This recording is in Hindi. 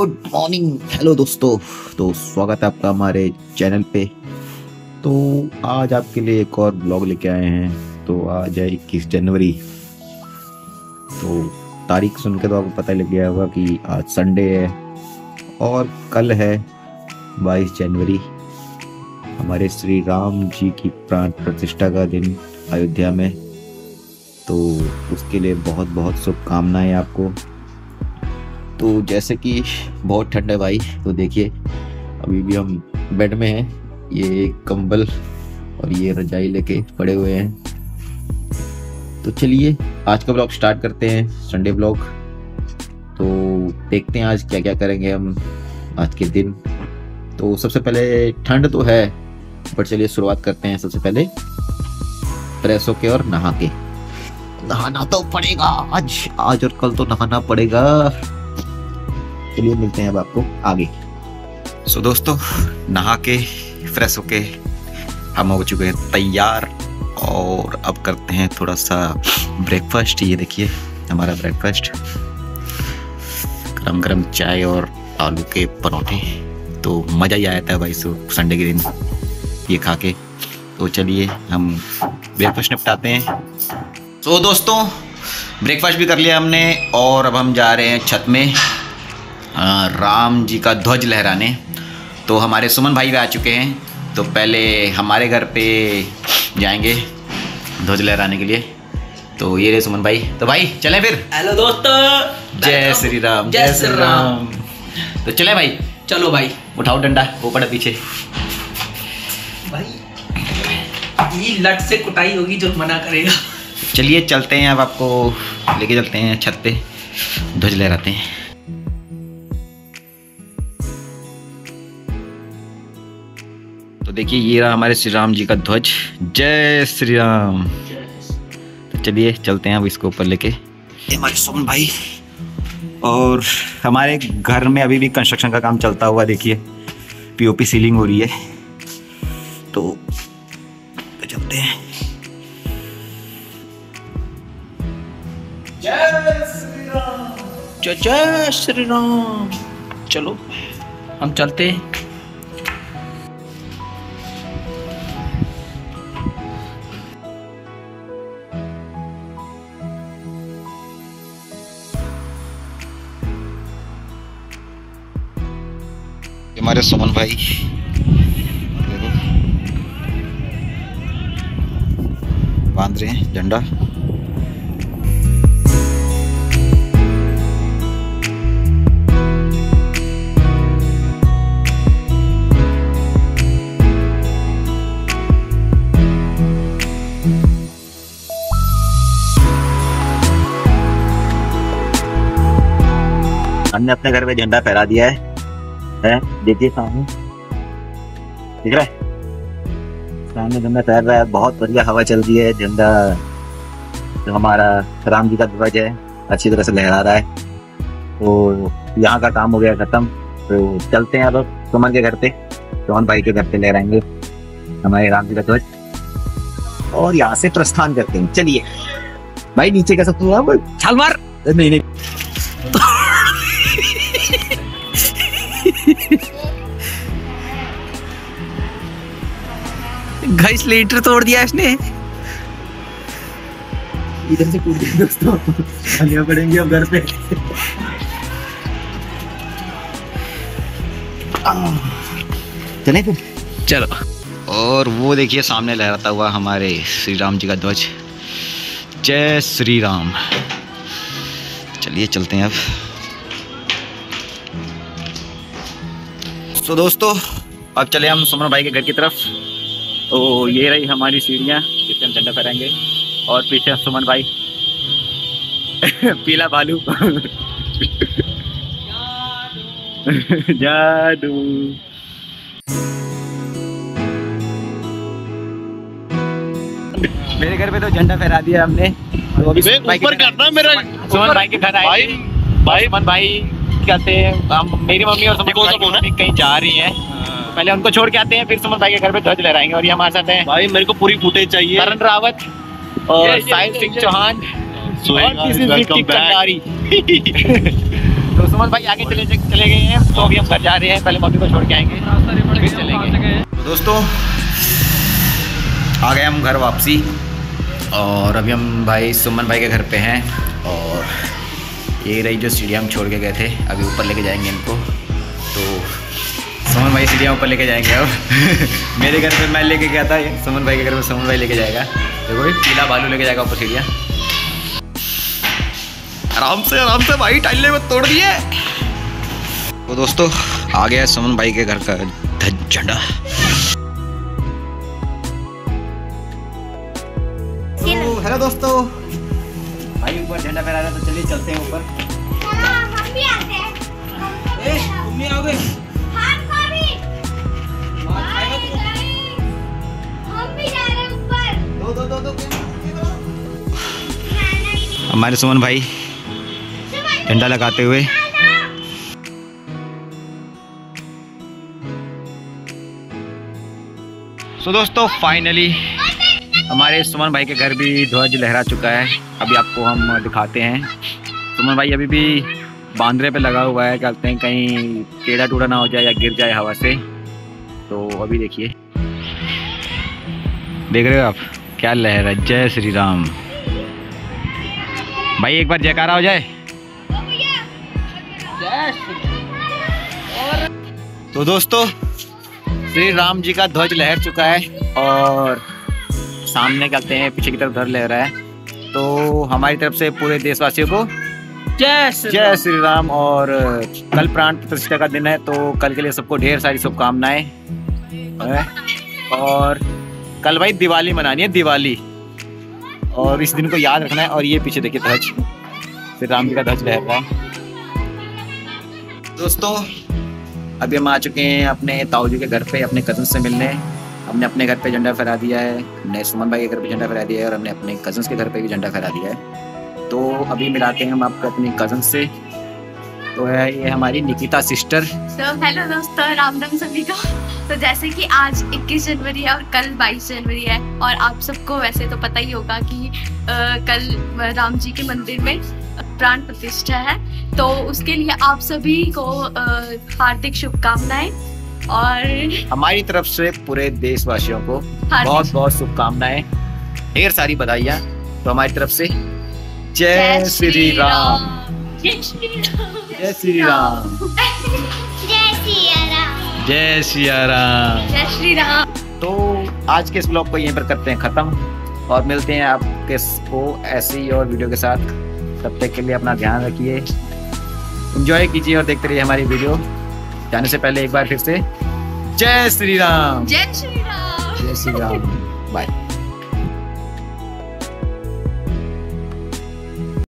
Good morning. हेलो दोस्तों तो स्वागत है आपका हमारे चैनल पे। तो आज आपके लिए एक और ब्लॉग लेके आए हैं। तो आज है इक्कीस जनवरी। तो तारीख सुन के तो आपको पता लग गया होगा कि आज संडे है और कल है बाईस जनवरी। हमारे श्री राम जी की प्राण प्रतिष्ठा का दिन अयोध्या में। तो उसके लिए बहुत बहुत शुभकामनाएँ आपको। तो जैसे कि बहुत ठंड है भाई तो देखिए, अभी भी हम बेड में हैं। ये कंबल और ये रजाई लेके पड़े हुए हैं। तो चलिए, आज का ब्लॉग स्टार्ट करते हैं संडे ब्लॉग तो देखते हैं आज क्या क्या करेंगे हम आज के दिन। तो सबसे पहले, ठंड तो है, पर चलिए शुरुआत करते हैं सबसे पहले। फ्रेश होके और नहा के। नहाना तो पड़ेगा, आज आज और कल तो नहाना पड़ेगा। चलिए मिलते हैं अब आपको आगे। सो so, दोस्तों नहा के फ्रेश होके हम हो चुके हैं तैयार और अब करते हैं थोड़ा सा ब्रेकफास्ट ये देखिए हमारा ब्रेकफास्ट गरम गरम चाय और आलू के परोठे। तो मज़ा ही आया था भाई सो संडे के दिन ये खा के। तो चलिए हम ब्रेकफास्ट निपटाते हैं। तो दोस्तों ब्रेकफास्ट भी कर लिया हमने और अब हम जा रहे हैं छत में। राम जी का ध्वज लहराने। तो हमारे सुमन भाई भी आ चुके हैं। तो पहले हमारे घर पे जाएँगे ध्वज लहराने के लिए। तो ये रहे सुमन भाई। तो भाई चले फिर। हेलो दोस्तों। जय श्री राम जय श्री राम। तो चले भाई। चलो भाई। उठाओ डंडा वो पड़ा पीछे। भाई ये लट से कुटाई होगी जो मना करेगा। चलिए चलते हैं अब आपको लेके चलते हैं छत पे। ध्वज लहराते हैं। देखिए ये रहा हमारे श्री राम जी का ध्वज। जय श्री राम। तो चलिए चलते हैं अब इसको ऊपर लेके। हमारे सोमन भाई और हमारे घर में अभी भी कंस्ट्रक्शन का काम चलता हुआ देखिए पीओपी सीलिंग हो रही है। तो, तो चलते हैं। जय श्री राम। चलो हम चलते हैं। हमारे सुमन भाई। देखो बाँध रहे हैं, झंडा। हमने अपने घर में झंडा फहरा दिया है है। देखिए सामने। रहा है? सामने झंडा तैर रहा है, बहुत बढ़िया हवा चल रही है झंडा जो हमारा राम जी का ध्वज है, अच्छी तरह से लहरा रहा है। तो यहाँ का काम हो गया खत्म तो चलते हैं अब सुमन के घर पे रोहन भाई के घर पे लहराएँगे हमारे राम जी का ध्वज। और यहाँ से प्रस्थान करते हैं, चलिए। भाई, नीचे कैसे तू छाल मार। नहीं नहीं। घाइस लीटर तोड़ दिया इसने। इधर से कूद गए दोस्तों। आगे पड़ेंगे अब घर पे। चले फिर। चलो। और वो देखिए सामने लहराता हुआ हमारे श्री राम जी का ध्वज। जय श्री राम चलिए चलते हैं अब। तो दोस्तों अब चले हम सुमन भाई के घर की तरफ़। तो ये रही हमारी सीढ़ियाँ जिससे हम झंडा फहराएँगे और पीछे सुमन भाई। पीला बालू। जादू। मेरे घर पे तो झंडा फहरा दिया हमने। तो अभी ऊपर करना मेरा सुमन भाई के घर आए। भाई। भाई सुमन भाई कहते हैं। मेरी मम्मी और सब की कहीं जा रही है। तो पहले उनको छोड़ के आते हैं फिर सुमन भाई के घर पे ध्वज लहराएँगे और ये हमारे साथ हैं। भाई मेरे को पूरी फुटेज चाहिए। करण रावत और साहिल सिंह चौहान तो सुमन सुमन भाई आगे चले चले गए हैं। तो अभी हम घर जा रहे हैं। पहले मम्मी को छोड़ के आएँगे। फिर चलेंगे। तो दोस्तों आ गए हम घर वापसी। और अभी हम भाई सुमन भाई के घर पे हैं और ये रही जो सीढ़ियाँ हम छोड़ के गए थे, अभी ऊपर लेके जाएँगे इनको। तो सुमन भाई सीढ़ियाँ ऊपर लेके जाएँगे अब। मेरे घर पे मैं लेके गया था सुमन भाई के घर में सुमन भाई लेके जाएगा। देखो भाई पीला बालू लेके जाएगा ऊपर सीढ़ियाँ। आराम से आराम से भाई, टाइले में तोड़ दिए। तो दोस्तों, आ गया सुमन भाई के घर का झंडा। हेलो दोस्तों ऊपर झंडा फहरा रहा तो चलिए चलते हैं ऊपर। हम भी आते हैं तुम भी आओगे हम कभी हम भी जा रहे हैं ऊपर दो दो दो दो नहीं नहीं हमारे सुमन भाई झंडा लगाते हुए। सो दोस्तों फाइनली हमारे सुमन भाई के घर भी ध्वज लहरा चुका है। अभी आपको हम दिखाते हैं। सुमन भाई अभी भी बांद्रे पे लगा हुआ है। कहते हैं कहीं टेढ़ा टूड़ा ना हो जाए या गिर जाए हवा से। तो अभी देखिए। देख रहे हो आप? क्या लहर है। जय श्री राम। भाई एक बार जयकारा हो जाए। तो दोस्तों, श्री राम जी का ध्वज लहर चुका है और सामने कहते हैं पीछे की तरफ़ घर ले रहा है। तो हमारी तरफ़ से पूरे देशवासियों को जय श्री जय श्री राम। और कल प्राण प्रतिष्ठा का दिन है तो कल के लिए सबको ढेर सारी शुभकामनाएँ। और कल भाई दिवाली मनानी है दिवाली। और इस दिन को याद रखना है और ये पीछे देखिए ध्वज। श्री राम जी का ध्वज लहर रहा है। दोस्तों अभी हम आ चुके हैं अपने ताऊजी के घर पे अपने कज़न से मिलने। हमने अपने घर पे झंडा फहरा दिया है हमने सुमन भाई के घर पे झंडा फहरा दिया है और हमने अपने कजन्स के घर पे भी झंडा फहरा दिया है। तो अभी मिलाते हैं हम आपको अपनी कज़न से। तो है ये हमारी निकिता सिस्टर तो हेलो दोस्तों राम राम सभी को। तो जैसे कि आज 21 जनवरी है और कल 22 जनवरी है और आप सबको वैसे तो पता ही होगा कि अ, कल राम जी के मंदिर में प्राण प्रतिष्ठा है। तो उसके लिए आप सभी को हार्दिक शुभकामनाएँ। और हमारी तरफ़ से पूरे देशवासियों को बहुत बहुत शुभकामनाएँ। ढेर सारी बधाइयाँ तो हमारी तरफ़ से। जय श्री राम। जय श्री राम जय श्री राम जय सिया राम जय राम जय श्री राम तो आज के इस ब्लॉग को यहीं पर करते हैं खत्म और मिलते हैं आपके को ऐसी और वीडियो के साथ। तब तक के लिए अपना ध्यान रखिए। एंजॉय कीजिए और देखते रहिए हमारी वीडियो। जाने से पहले एक बार फिर से जय श्री राम जय श्री राम जय श्री राम बाय